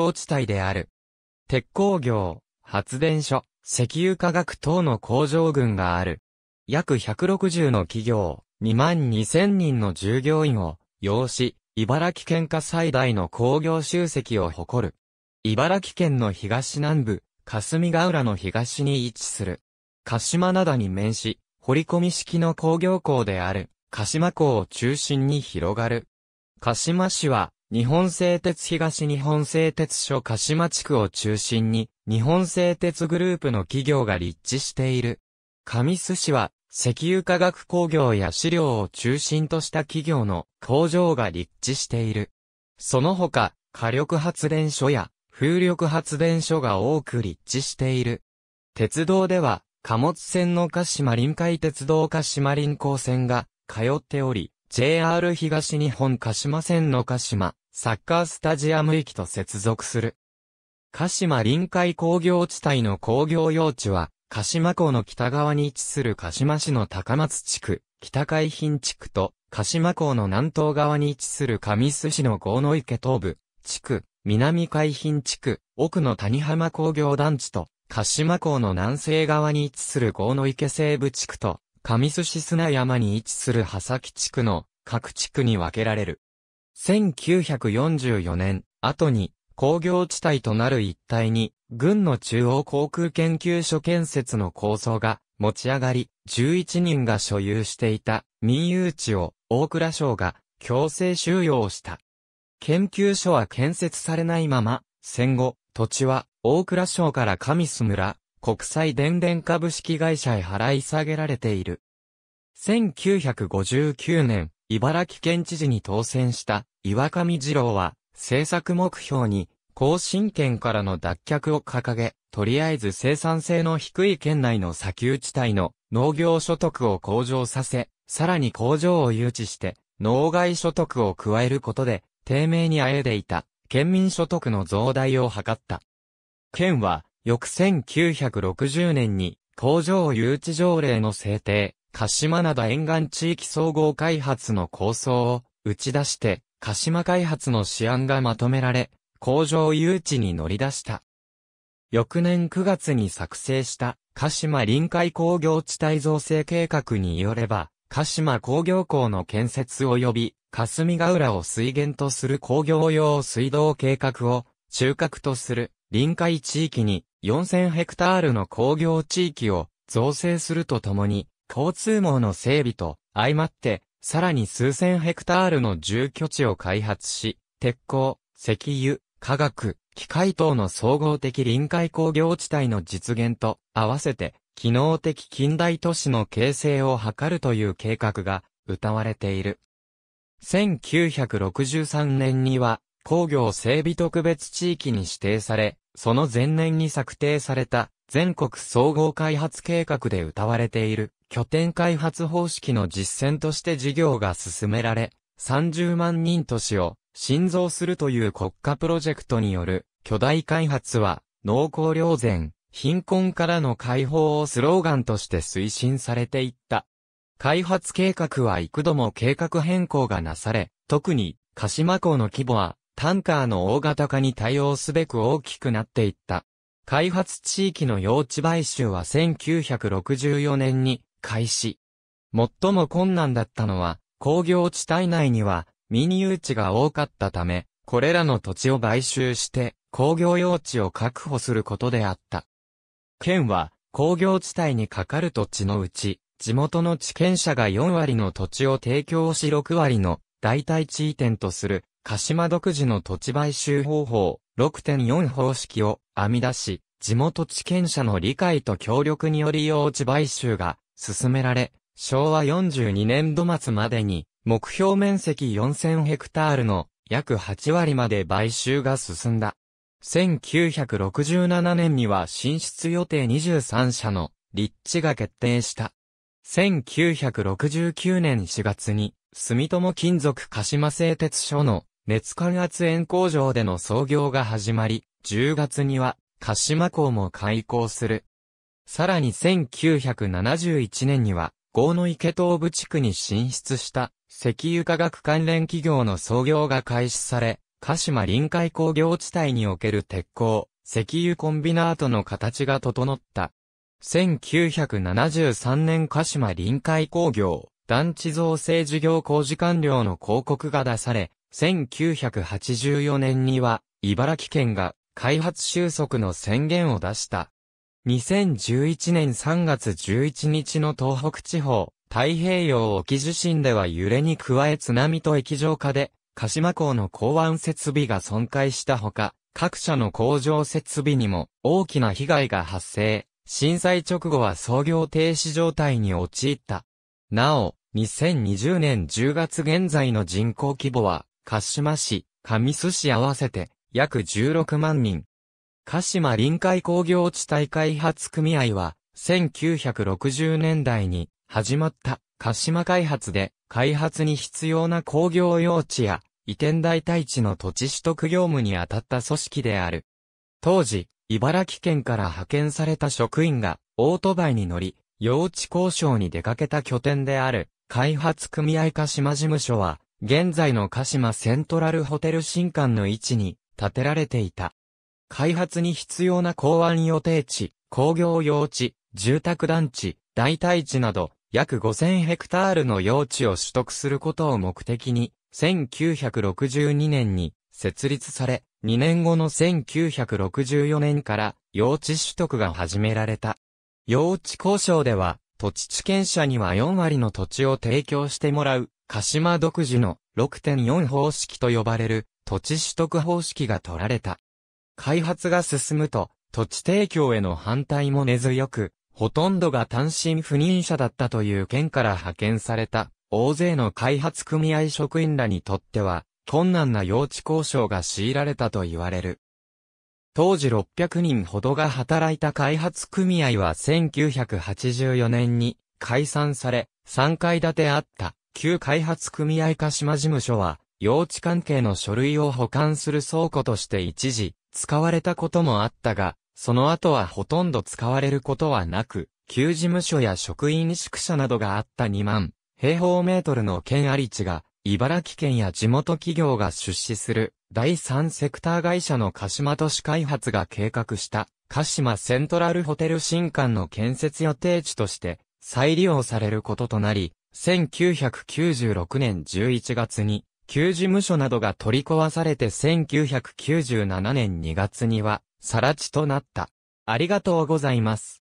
業地帯である。鉄鋼業、発電所、石油化学等の工場群がある。約160の企業、2万2000人の従業員を、要し、茨城県下最大の工業集積を誇る。茨城県の東南部、霞ヶ浦の東に位置する。鹿島灘に面し、掘り込み式の工業港である、鹿島港を中心に広がる。鹿島市は、日本製鉄東日本製鉄所鹿島地区を中心に、日本製鉄グループの企業が立地している。上須市は、石油化学工業や飼料を中心とした企業の工場が立地している。その他、火力発電所や風力発電所が多く立地している。鉄道では、貨物船の鹿島臨海鉄道鹿島臨港線が通っており、JR 東日本鹿島線の鹿島、サッカースタジアム駅と接続する。鹿島臨海工業地帯の工業用地は、鹿島港の北側に位置する鹿島市の高松地区、北海浜地区と、鹿島港の南東側に位置する上須市の郷の池東部、地区、南海浜地区、奥の谷浜工業団地と、鹿島港の南西側に位置する郷の池西部地区と、上須市砂山に位置する葉崎地区の各地区に分けられる。1944年、後に工業地帯となる一帯に、軍の中央航空研究所建設の構想が持ち上がり、11人が所有していた民有地を大蔵省が強制収容した。研究所は建設されないまま、戦後、土地は大蔵省から上須村国際電電株式会社へ払い下げられている。1959年、茨城県知事に当選した岩上二郎は、政策目標に、更新県からの脱却を掲げ、とりあえず生産性の低い県内の砂丘地帯の農業所得を向上させ、さらに工場を誘致して、農外所得を加えることで、低迷にあえでいた、県民所得の増大を図った。県は、翌1960年に、工場誘致条例の制定、鹿島灘沿岸地域総合開発の構想を打ち出して、鹿島開発の試案がまとめられ、工場誘致に乗り出した。翌年9月に作成した鹿島臨海工業地帯造成計画によれば、鹿島工業港の建設及び霞ヶ浦を水源とする工業用水道計画を中核とする臨海地域に4000ヘクタールの工業地域を造成するとともに交通網の整備と相まって、さらに数千ヘクタールの住居地を開発し、鉄鋼、石油、化学、機械等の総合的臨海工業地帯の実現と合わせて、機能的近代都市の形成を図るという計画が謳われている。1963年には工業整備特別地域に指定され、その前年に策定された全国総合開発計画で謳われている拠点開発方式の実践として事業が進められ、30万人都市を新造するという国家プロジェクトによる巨大開発は、農耕良善、貧困からの解放をスローガンとして推進されていった。開発計画は幾度も計画変更がなされ、特に鹿島港の規模はタンカーの大型化に対応すべく大きくなっていった。開発地域の用地買収は1964年に開始。最も困難だったのは、工業地帯内には民有地が多かったため、これらの土地を買収して工業用地を確保することであった。県は工業地帯にかかる土地のうち、地元の地権者が4割の土地を提供し6割の代替地移転とする鹿島独自の土地買収方法6.4方式を編み出し、地元地権者の理解と協力により用地買収が進められ、昭和42年度末までに、目標面積4000ヘクタールの約8割まで買収が進んだ。1967年には進出予定23社の立地が決定した。1969年4月に、住友金属鹿島製鉄所の熱感圧塩工場での操業が始まり、10月には鹿島港も開港する。さらに1971年には、郷の池東部地区に進出した石油化学関連企業の創業が開始され、鹿島臨海工業地帯における鉄鋼、石油コンビナートの形が整った。1973年鹿島臨海工業、団地造成事業工事完了の広告が出され、1984年には、茨城県が開発収束の宣言を出した。2011年3月11日の東北地方、太平洋沖地震では揺れに加え津波と液状化で、鹿島港の港湾設備が損壊したほか、各社の工場設備にも大きな被害が発生。震災直後は操業停止状態に陥った。なお、2020年10月現在の人口規模は、鹿島市、上須市合わせて、約16万人。鹿島臨海工業地帯開発組合は、1960年代に始まった鹿島開発で、開発に必要な工業用地や移転代替地の土地取得業務に当たった組織である。当時、茨城県から派遣された職員がオートバイに乗り、用地交渉に出かけた拠点である開発組合鹿島事務所は、現在の鹿島セントラルホテル新館の位置に建てられていた。開発に必要な港湾予定地、工業用地、住宅団地、代替地など、約5000ヘクタールの用地を取得することを目的に、1962年に設立され、2年後の1964年から用地取得が始められた。用地交渉では、土地地権者には4割の土地を提供してもらう、鹿島独自の6.4方式と呼ばれる土地取得方式が取られた。開発が進むと、土地提供への反対も根強く、ほとんどが単身赴任者だったという県から派遣された、大勢の開発組合職員らにとっては、困難な用地交渉が強いられたと言われる。当時600人ほどが働いた開発組合は1984年に解散され、3階建てあった旧開発組合鹿島事務所は、用地関係の書類を保管する倉庫として一時使われたこともあったが、その後はほとんど使われることはなく、旧事務所や職員宿舎などがあった2万平方メートルの県あり地が茨城県や地元企業が出資する第三セクター会社の鹿島都市開発が計画した鹿島セントラルホテル新館の建設予定地として再利用されることとなり、1996年11月に旧事務所などが取り壊されて1997年2月には、更地となった。ありがとうございます。